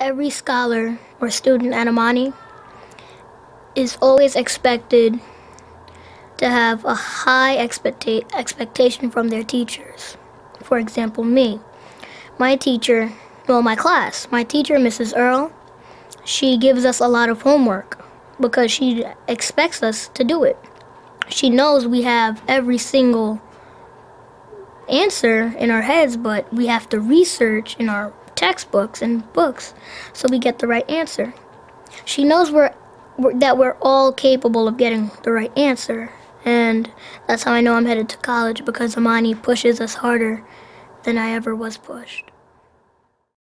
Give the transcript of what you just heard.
Every scholar or student at Amani is always expected to have a high expecta- expectation from their teachers. For example, me. My teacher, well, my class, my teacher, Mrs. Earl, she gives us a lot of homework because she expects us to do it. She knows we have every single answer in our heads, but we have to research in our textbooks and books so we get the right answer. She knows we're, we're, that we're all capable of getting the right answer, and that's how I know I'm headed to college because Amani pushes us harder than I ever was pushed.